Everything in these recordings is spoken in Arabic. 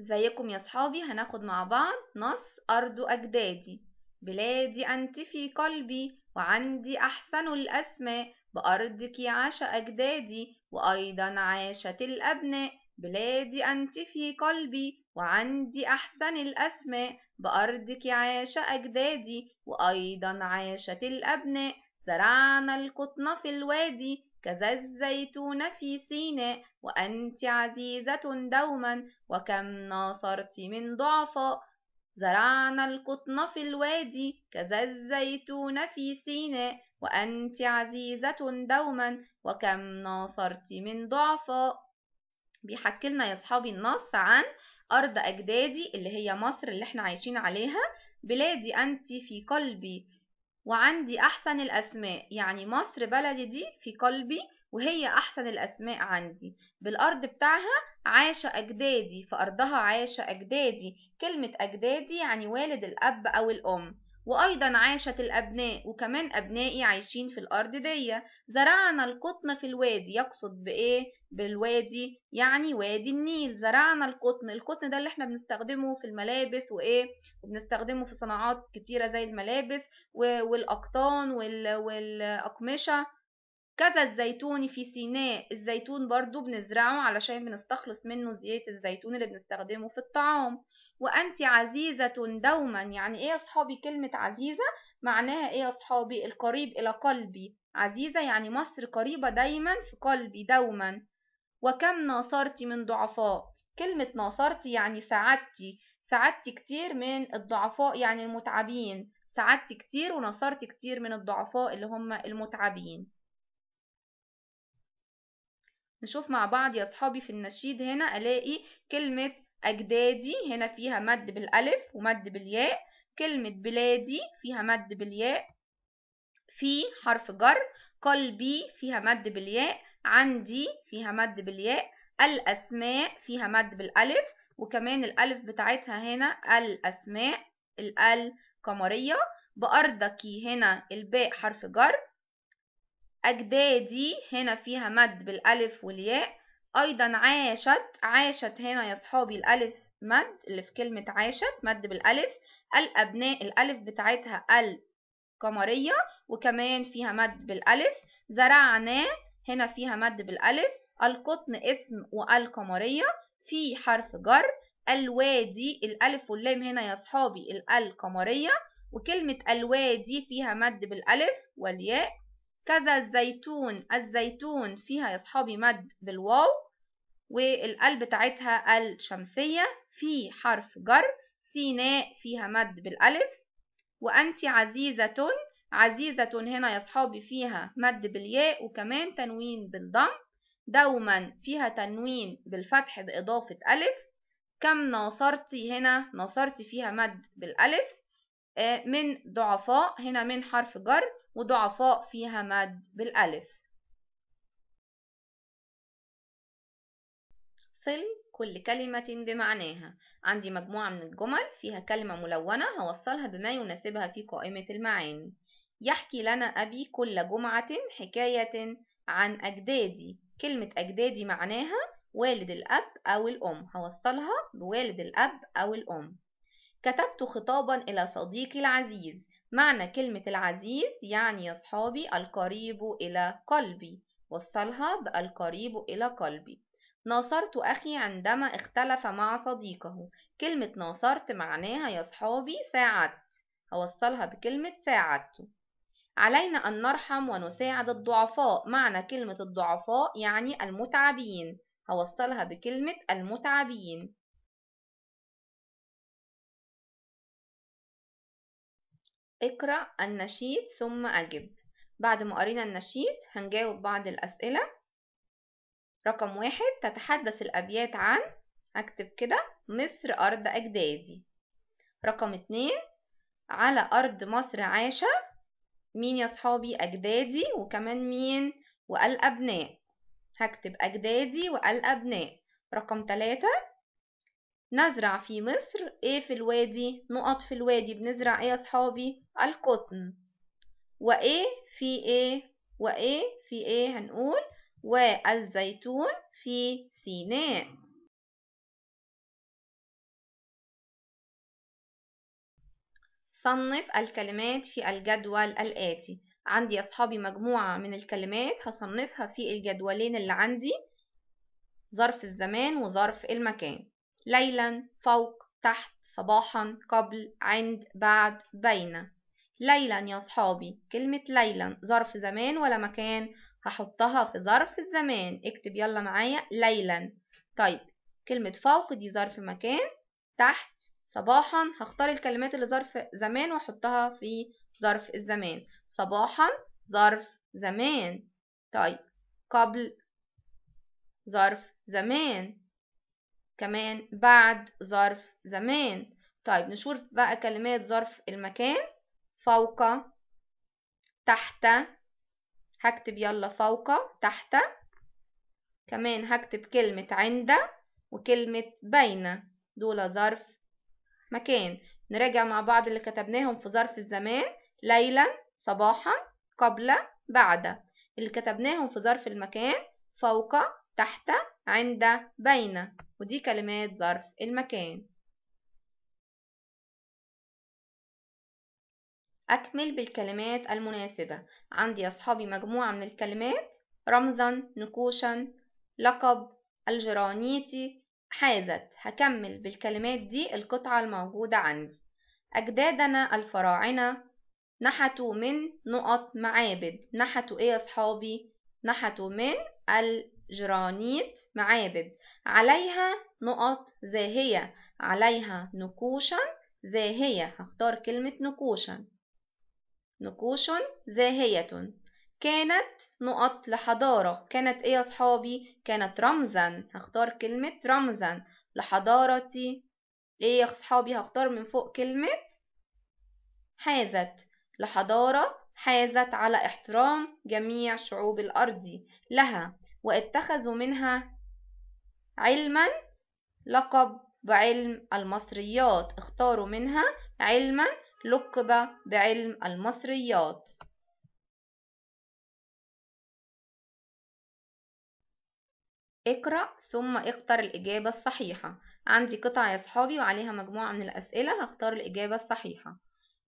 ازيكم يا صحابي هناخد مع بعض نص أرض أجدادي. بلادي أنت في قلبي وعندي أحسن الأسماء. بأرضك عاش أجدادي وأيضا عاشت الأبناء. بلادي أنت في قلبي وعندي أحسن الأسماء. بأرضك عاش أجدادي وأيضا عاشت الأبناء. زرعنا القطن في الوادي كذا الزيتون في سيناء وأنت عزيزة دوما وكم ناصرت من ضعفاء زرعنا القطن في الوادي كذا الزيتون في سيناء وأنت عزيزة دوما وكم ناصرت من ضعفاء بيحكي لنا يا صحابي النص عن أرض أجدادي اللي هي مصر اللي إحنا عايشين عليها. بلادي أنت في قلبي. وعندي أحسن الأسماء. يعني مصر بلدي دي في قلبي وهي أحسن الأسماء عندي. بالأرض بتاعها عاش أجدادي في أرضها عاش أجدادي. كلمة أجدادي يعني والد الأب أو الأم. وأيضا عاشت الأبناء وكمان أبنائي عايشين في الأرض دي. زرعنا القطن في الوادي. يقصد بإيه؟ بالوادي يعني وادي النيل. زرعنا القطن. القطن ده اللي إحنا بنستخدمه في الملابس وإيه؟ وبنستخدمه في صناعات كتيرة زي الملابس والأقطان والأقمشة. كذا الزيتون في سيناء. الزيتون برضو بنزرعه علشان بنستخلص منه زيت الزيتون اللي بنستخدمه في الطعام. وأنت عزيزة دوما. يعني إيه يا أصحابي كلمة عزيزة؟ معناها إيه يا أصحابي القريب إلى قلبي. عزيزة يعني مصر قريبة دايما في قلبي دوما. وكم ناصرت من ضعفاء؟ كلمة ناصرت يعني ساعدتي ساعدت كتير من الضعفاء يعني المتعبين. ساعدت كتير ونصرت كتير من الضعفاء اللي هم المتعبين. نشوف مع بعض يا أصحابي في النشيد هنا ألاقي كلمة أجدادي هنا فيها مد بالألف ومد بالياء كلمة بلادي فيها مد بالياء في حرف جر قلبي فيها مد بالياء عندي فيها مد بالياء الأسماء فيها مد بالألف وكمان الألف بتاعتها هنا الأسماء الأل قمرية بأرضك هنا الباء حرف جر أجدادي هنا فيها مد بالألف والياء أيضا عاشت عاشت هنا يا صحابي الألف مد اللي في كلمة عاشت مد بالألف الأبناء الألف بتاعتها القمرية وكمان فيها مد بالألف زرعنا هنا فيها مد بالألف القطن اسم والقمرية في حرف جر الوادي الألف واللام هنا يا صحابي القمرية وكلمة الوادي فيها مد بالألف والياء كذا الزيتون الزيتون فيها يا صحابي مد بالواو والقلب بتاعتها الشمسية في حرف جر سيناء فيها مد بالألف. وأنت عزيزة عزيزة هنا يا صحابي فيها مد بالياء وكمان تنوين بالضم. دوما فيها تنوين بالفتح بإضافة ألف. كم ناصرتي هنا؟ ناصرتي فيها مد بالألف. من ضعفاء هنا من حرف جر وضعفاء فيها مد بالألف. صل كل كلمة بمعناها. عندي مجموعة من الجمل فيها كلمة ملونة هوصلها بما يناسبها في قائمة المعاني. يحكي لنا أبي كل جمعة حكاية عن أجدادي. كلمة أجدادي معناها والد الأب أو الأم. هوصلها بوالد الأب أو الأم. كتبت خطابا إلى صديقي العزيز. معنى كلمة العزيز يعني يا صحابي القريب إلى قلبي. وصلها بألقريب إلى قلبي. ناصرت أخي عندما اختلف مع صديقه. كلمة ناصرت معناها يا صحابي ساعدت. هوصلها بكلمة ساعدت. علينا أن نرحم ونساعد الضعفاء. معنى كلمة الضعفاء يعني المتعبين. هوصلها بكلمة المتعبين. اقرأ النشيد ثم أجب. بعد ما قرينا النشيد هنجاوب بعض الأسئلة. رقم واحد تتحدث الأبيات عن أكتب كده مصر أرض أجدادي. رقم اتنين على أرض مصر عاش مين يا صحابي؟ أجدادي وكمان مين؟ والأبناء. هكتب أجدادي والأبناء. رقم تلاتة نزرع في مصر إيه في الوادي؟ نقط في الوادي. بنزرع إيه يا صحابي؟ القطن. وإيه في إيه؟ وإيه في إيه؟ هنقول والزيتون في سيناء. صنف الكلمات في الجدول الآتي. عندي يا أصحابي مجموعة من الكلمات هصنفها في الجدولين اللي عندي ظرف الزمان وظرف المكان. ليلا فوق تحت صباحا قبل عند بعد بين. ليلا يا صحابي كلمة ليلا ظرف زمان ولا مكان هحطها في ظرف الزمان. اكتب يلا معايا ليلا. طيب كلمة فوق دي ظرف مكان. تحت صباحا هختار الكلمات اللي ظرف زمان واحطها في ظرف الزمان. صباحا ظرف زمان. طيب قبل ظرف زمان. كمان بعد ظرف زمان. طيب نشوف بقى كلمات ظرف المكان. فوق تحت هكتب يلا فوق تحت. كمان هكتب كلمة عند وكلمة بين. دول ظرف مكان. نراجع مع بعض اللي كتبناهم في ظرف الزمان. ليلا صباحا قبل بعد. اللي كتبناهم في ظرف المكان فوق تحت عند بين. ودي كلمات ظرف المكان. أكمل بالكلمات المناسبة. عندي يا أصحابي مجموعة من الكلمات رمزا نقوشا لقب الجرانيتي. حازت هكمل بالكلمات دي القطعة الموجودة عندي. أجدادنا الفراعنة نحتوا من نقط معابد. نحتوا إيه يا أصحابي؟ نحتوا من الجرانيت معابد. عليها نقط زاهية. عليها نقوشا زاهية. هختار كلمة نقوشا. نقوش زاهية. كانت نقط لحضارة. كانت إيه يا صحابي؟ كانت رمزا. هختار كلمة رمزا. لحضارتي. إيه يا صحابي؟ هختار من فوق كلمة حازت. لحضارة حازت على احترام جميع شعوب الأرض لها واتخذوا منها علما لقب بعلم المصريات. اختاروا منها علما لقب بعلم المصريات. اقرأ ثم اختر الإجابة الصحيحة. عندي قطعة يا صحابي وعليها مجموعة من الأسئلة هختار الإجابة الصحيحة.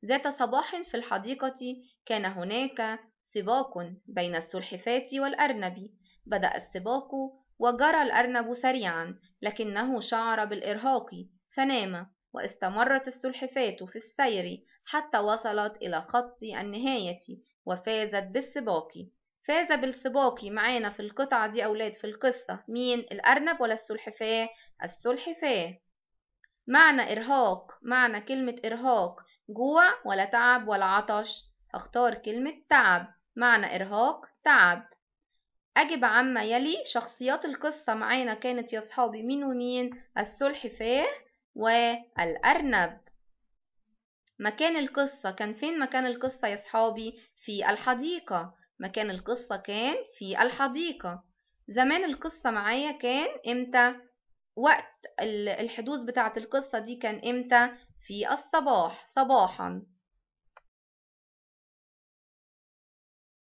ذات صباح في الحديقة كان هناك سباق بين السلحفاة والأرنب بدأ السباق وجرى الأرنب سريعا لكنه شعر بالإرهاق فنام. واستمرت السلحفاة في السير حتى وصلت إلى خط النهاية وفازت بالسباق فاز بالسباق معانا في القطعة دي أولاد في القصة. مين؟ الأرنب ولا السلحفاة السلحفاة معنى إرهاق. معنى كلمة إرهاق. جوع ولا تعب ولا عطش؟ هختار كلمة تعب. معنى إرهاق. تعب. أجب عما يلي شخصيات القصة معانا كانت يا صحابي مين؟ ومين السلحفاة والأرنب. مكان القصة كان فين مكان القصة يا صحابي؟ في الحديقة. مكان القصة كان في الحديقة. زمان القصة معايا كان إمتى؟ وقت الحدوث بتاعة القصة دي كان إمتى؟ في الصباح. صباحا.